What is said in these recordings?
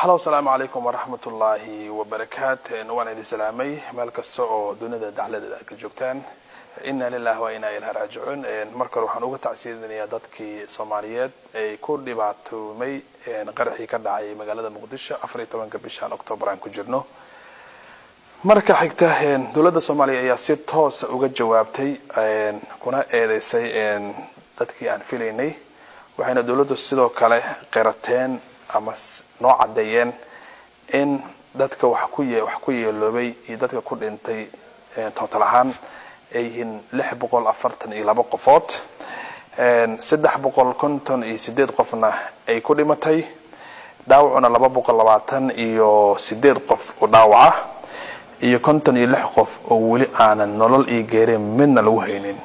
hallo asalaamu calaykum waraxmat ullaahi wabarakaat waan idin salaamay. Meel kasta oo dunida dacladeeda aad ka joogtaan. Ina lilah wa ilaha raajicuun. Marka hore waxaan uga tacsiidinayaa dadkii soomaaliyeed ay ku dhibaatoomay qaraxii ka dhacay magaalada muqdisho afar iyo tobanka bishan octoobar aan ku jirno. Marka xigta dowladda soomaaliya ayaa si toosa uga jawaabtay kuna eedeysay dadkii aan filaynay. Waxayna dowladdu sidoo kale qirateen ama noo caddeeyeen in dadka wax ku wax ku yeeloobay iyo dadka ku dhintay tootal ahaan ay yihiin lix boqol afartan iyo laba qofood. Saddex boqol konton iyo sideed qofna ay ku dhimatay. Dhaawacuna laba boqol labaatan iyo sideed qof oo dhaawaca. Iyo konton iyo lix qof oo weli aanan nolol iyo geereen midna lagu haynin.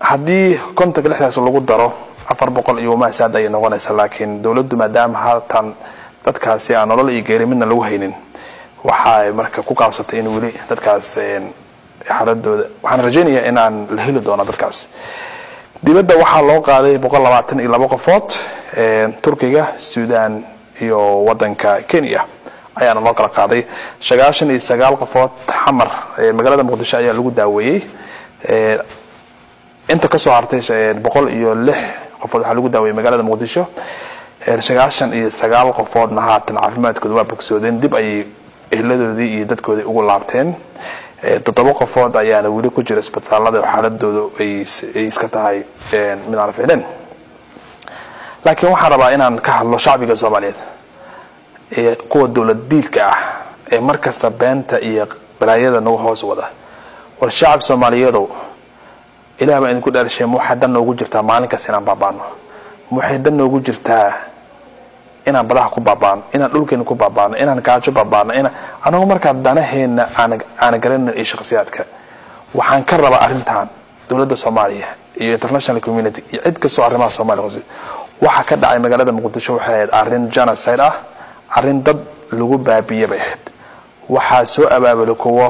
Haddii kontonka lixdaas lagu daro afar boqol iyo wamaasaad ayay noqonaysaa laakiin dowladdu maadaama haatan dadkaasi aan nolol iyo geeri midna lagu haynin waxaay marka ku kaabsatay in weli dadkaas xaaladooda waxaan rajaynayaa inaan la heli doono dadkaas. Dibadda waxaa loo qaaday boqol labaatan iyo laba qofood turkiga suudan iyo wadanka kenya ayaana loo kala qaaday. Sagaashan iyo sagaal qofood xamar magaalada muqdisho ayaa lagu daaweeyey inta ka soo hartay boqol iyo lix qofood waxaa lagu daaweyey magaalada muqdisho sagaashan iyo sagaal qofoodna haatan caafimaadkooda waa bogsoodeen. Dib ayay ehladoodii iyo dadkoodii ugu laabteen. Toddoba qofood ayaana weli ku jira isbitaalada xaaladooda ay iska tahay mid aan ficleen laakiin waxaan rabaa inaan ka hadlo shacbiga soomaaliyeed ee kuwa dowlad diidka ah ee mar kasta beenta iyo balaayada nagu hoos wada. War shacab soomaaliyeedow ilah baan idinku dhaarshay ma waxay dan noogu jirtaa maalin kasta inaan baabaano? Ma waxay dan noogu jirtaa inaan badaha ku baabaano inaan dhulkeena ku baabaano inaan gaajo baabaano ina anagu markaa danaheena aana garanin iyo shakhsiyaadka. Waxaan ka rabaa arrintan dowladda soomaaliya iyo international community iyo cid kastoo arrimaha soomaliya qos waxa ka dhacay magaalada muqdisho waxay ahayd arrin genocide ah arrin dad lagu baabiye bay ahayd. Waxaa soo abaabulay kuwo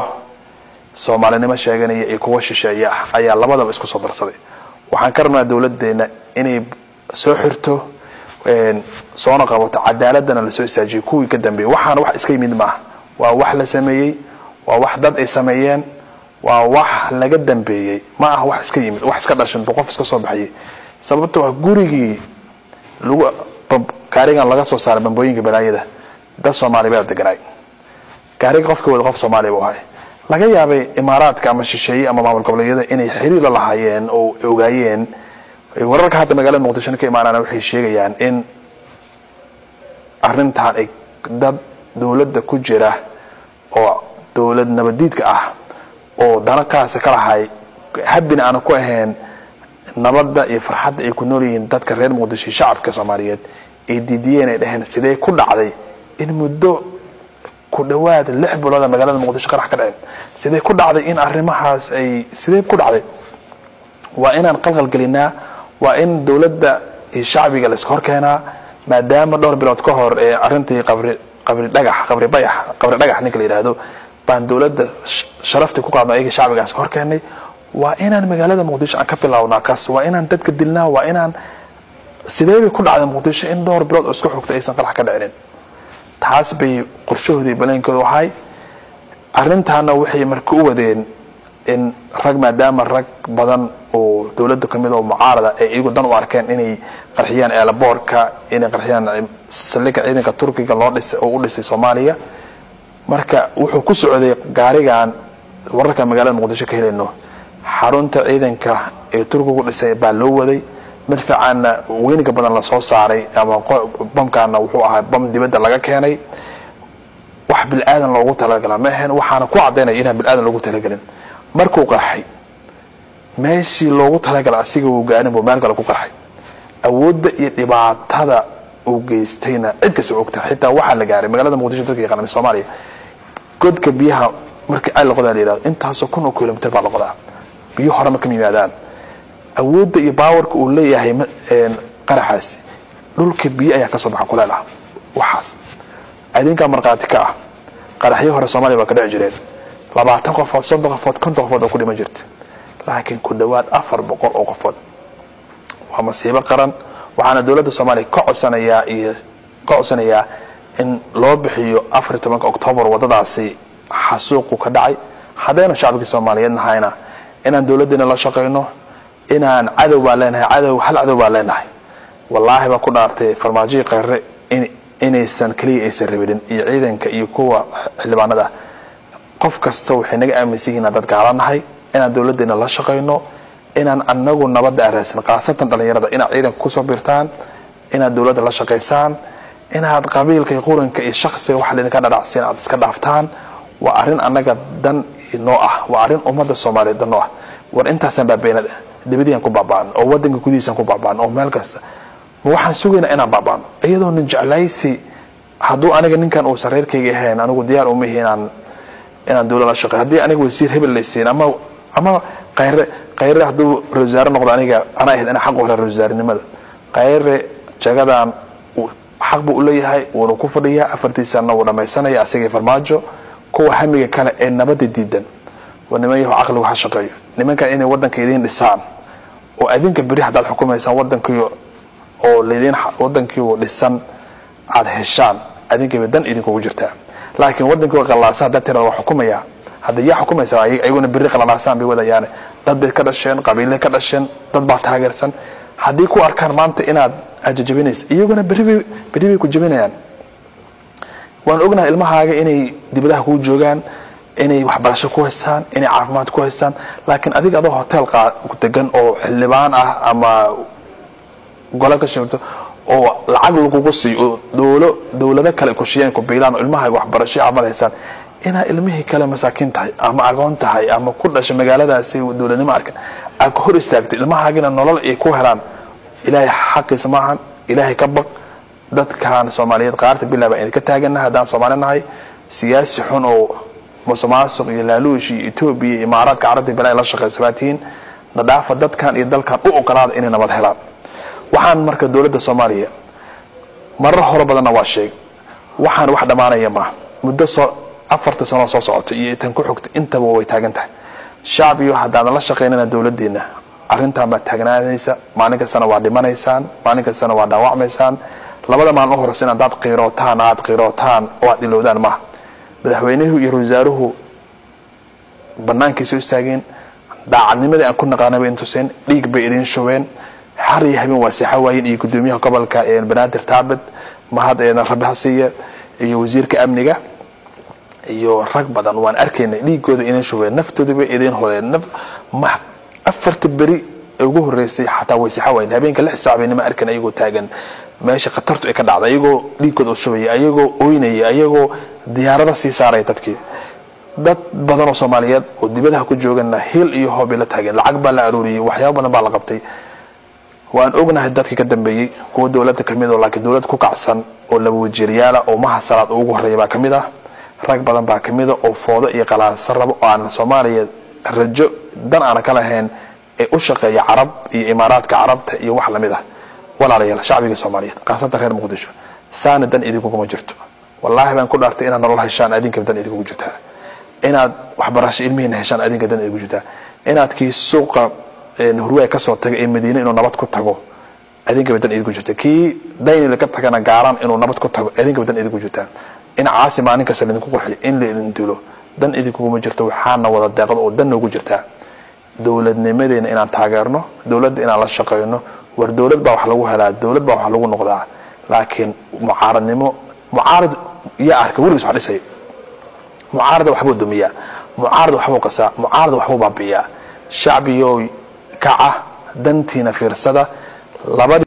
soomaalinimo sheeganaya iyo kuwo shisheeye ah ayaa labadaba isku soo darsaday. Waxaan ka rabnaa dowladeena inay soo xirto soona qabato cadaaladana la soo istaajiyo kuwii ka dambeeyey waxaana wax iska yimid maaha. Waa wax la sameeyey waa wax dad ay sameeyeen waa wax laga dambeeyey. Ma aha wax iska yimid wax iska dhashan qof iska soo baxayay. Sababtoo ah gurigii lagu gaarigan laga soo saaray bambooyinka balaayada dad soomaali baa deganaay gaariga qofka wada qof soomaaliya bu ahay laga yaabay imaaraadka ama shisheeye ama maamul goboleedyada inay xiriir la lahaayeen oo ogaayeen. Wararka hadda magaalada muqdishona ka imaanana waxay sheegayaan in arrintan ay dad dowladda ku jira oo dowlad nabadiidka ah oo danaqaasa ka lahay habina aana ku ahayn nabadda iyo farxadda ay ku nool yihiin dadka reer muqdisho shacabka soomaaliyeed. Ay diidiyeen ay dhaheen sidee ku dhacday in muddo ku dhawaad lix bilooda magaalada muqdisho qarax ka dhaceen. Sidee ku dhacday in arrimahaas ay sidee ku dhacday? Waa inaan qalqalgelinaa waa in dowladda iyo shacbiga la iska hor keenaa maadaama dhowr bilood ka hor ee arrintii qabri qabri dhagax qabri bayax qabri dhagax ninka la yidhaahdo baan dowladda sharaftii ku qaadno ayaga shacbigaan iska hor keenay. Waa inaan magaalada muqdisho aan ka bilownaa kas waa inaan dadka dilnaa waa inaan sidee ku dhacday muqdisho in dhowr bilood oo isku xogta aysan qarax ka dhicinin taas bay qorshahoodii baleenkooda ahay arrintaana waxay marka u wadeen in rag maadaama rag badan oo dowladda ka mid oo mucaarada ay iyagu dan u arkeen inay qarxiyaan eelaboorka inay qarxiyaan saldhigga ciidanka turkiga loo dhisay oo u dhisay soomaaliya marka wuxuu ku socday gaarigan wararka magaalada muqdisho ka helayno. Xarunta ciidanka ee turkigu dhisay baa loo waday madfacaana weyniga badan la soo saaray ama bamkaana wuxuu ahaa bam dibadda laga keenay. Wax bilaadan loogu talagala ma ahayn waxaana ku cadaynaya inaan bilaadan loogu talagelin markuu qarxay meeshii loogu talagala asiga uu gaarin buu meel kale ku qarxay. Awoodda iyo dhibaatada uu geystayna cid kasta ogta. Xitaa waxaa la gaaray magaalada muqdisho dadka yaqaana soomaaliya. Godka biyaha markii ay la qodaa la yihahdo intaasoo kun oo kilomitr baa la qodaa. Biyo hore ma kama yimaadaan awoodda iyo baawarka uu leeyahay qaraxaasi dhulka biyo ayaa ka soo baxa kuleel ah waxaas. Adinkaa markhaati ka ah qaraxyo hore soomaaliya waa ka dhici jireen. Labaatan qofood soddon qofood konton qofood oo ku dhiman jirta laakiin ku dhowaad afar boqol oo qofood. Waa masiibo qaran waxaana dowladda soomaaliya ka codsanayaa iyo ka codsanayaa in loo bixiyo afar iyo tobanka octoobar waddadaasi xasuuqu ka dhacay. Haddaynu shacbigii soomaaliyeed nahayna inaan dowladdeena la shaqayno inaan cadow baan leenahay cadow hal cadow baan leenahay. Wallaahi baa ku dhaartay farmaajihii kheyre inaysan keliya aysan rabinin iyo ciidanka iyo kuwa xildhibaanada. Qof kasta waxay naga aaminsan yihiin dad gaalanahay inaan dowladdeena la shaqayno inaan anagu nabadda araasan khaasatan dhalinyarada inaad ciidanka ku soo birtaan inaad dowladda la shaqaysaan inaad qabiilka quranka iyo shaksiga waxa laydinka dhadhacsiin aad iska dhaaftaan waa arrin annaga dan noo ah waa arrin ummadda soomaaliyeed dan noo ah. War intaasaan baabayna dibadiyan ku baaba'an oo wadanka gudihiisaan ku baaba'an oo meel kasta. Ma waxaan sugaynaa inaan baaba'no iyadoo nin jeclaysi hadduu aniga ninkan uusan reerkayga ahayn anigu diyaar uma ihi inaan inaan dowlad la shaqeyo haddii aniga wasiir hebel laysiin ama ama khayre khayre hadduu ra-wasaare noqdo aniga ana ahayd inaan xaq u hela ra-wasaarenimada khayre jagadan xaq buu u leeyahay wuuna ku fadhiyaa afartiisana wuu dhamaysanaya asagii farmaajo. Kuwa hamiga kale ee nabada diidan waa niman yaho caqligu ha shaqeeyo. Nimankan inay wadanka idiin dhisaan oo adinka beri haddaad xukumaysaan wadankii oo ldin wadankii dhisan aad heshaan adinkaba dan idinkugu jirtaa. Laakiin wadankii qalaasa haddaad tirada waa xukumaya. Hadda yaa xukumaysa ayaguna beri qalalaasaan bay wadayaane dad bay ka dhasheen qabiilay ka dhasheen dad baa taageersan. Haddii ku arkaan maanta inaad ajajabinaysa iyaguna beribay beri bay ku jabinayaan. Waan ognahay ilmahaaga inay dibadaha kuu joogaan inay waxbarasho ku haystaan inay caafimaad ku haystaan laakiin adiga adoo hotel degan oo xildhibaan ah ama gole ka sheegto oo lacag lagugu siiyo oo dowlo dowlado kale kushiyeen ku biilaan oo ilmahaaga waxbarasho caafimaad haystaan inaa ilmihii kale masaakiin tahay ama agoon tahay ama ku dhashay magaaladaasi dowladnimo arkan aad ka hor istaagtay ilmahaagina nolol ay ku helaan ilaahay xaqiisa maahan ilaahay ka baq dadkan soomaaliyeed qaarta bilaaba aynu ka taaganahay haddaan soomaali nahay siyaasi xun oo musuqmaasuq iyo laaluush iyo etoobiya imaaraadka carabta balaa la shaqeysa baa tihiin nadhaafa dadkan iyo dalkan u ogolaada inay nabad helaan. Waxaan marka dowladda soomaaliya marar hore badanna waa sheeg waxaan wax dhammaanaya maaha muddo soo afarta sanoo soo socota iyo tan ku xogta intaba way taagan tahay. Shacbiyo haddaadan la shaqaynana dowladdeena arrintan baad taagnaanaysa maalin kastana waa dhimanaysaan maalin kastana waa dhaawacmaysaan. Labada maalin u horeysa in haddaad qiirootaan aad qiirootaan oo aad ilowdaan maaha madaxweynuhu iyo ra-wasaaruhu banaankiisa u istaageen daacadnimadii aan ku naqaana bay intuseen dhiig bay idiin shubeen. Har iyo habeen waa seexa waayeen iyo guddoomiyaha gobolka banaadir taabed mahad eedan rabbi ha siiya iyo wasiirka amniga iyo rag badan waan arkaynay dhiigooda idiin shubeen naftooda bay idiin hodeen afarta beri ugu horeysay xataa way seexa waayeen habeenka lix saac bay nima arkan ayagoo taagan meesha khatartu ay ka dhacday ayagoo dhiigooda u shubaya ayagoo oynaya ayagoo diyaarada sii saaraya dadkii dad badan oo soomaaliyeed oo dibadaha ku joogana hil iyo hoobay la taageen lacag baa la arooriyey waxyaaba badan baa la qabtay. Waan ognahay dadkii ka dambeeyey kuwa dowladda ka mid oo laakiin dowlad ku kacsan oo laba wajiiryaala oo maha salaad ugu horreeya baa ka mid ah. Rag badan baa ka mid a oo foodo iyo qalaasan rabo oo aan soomaaliya rajo dan aana ka lahayn ee u shaqeeya carab iyo imaaraadka carabta iyo wax la mid ah walaalayaal shacbiga soomaaliyeed. Khaasatan reer muqdisho saana dan idinkuguma jirto. Wallaahi baan ku dhaartay inaad nolol heshaan adinka dan idinkugu jirtaa. Inaad waxbarasho ilmihiina heshaan adinka dan idinku jirtaa. Inaad kii suuqa hurwaay ka soo taga ee madiine inuu nabad ku tago adinkaba dan idinku jirta. Kii daynil ka tagana gaaran inuu nabad ku tago adinkaba dan idinku jirtaa in caasi maalin laidinku qurxiyo in la idin dilo dan idinkuguma jirto waxaana wada deeqda oo dan noogu jirtaa dowladnimadeena inaan taageerno dowladda inaan la shaqeyno war dowlad baa wax lagu helaa dowlad baa wax lagu noqdaa. Laakiin mucaaradnimo mucaarad yaa arka weligiis wax dhisay. Mucaarada waxbuu dumiyaa. Mucaarad waxbuu qasaa. Mucaarad waxbuu baabi'iyaa. Shacbiyo kaca dantiina fiirsada labadii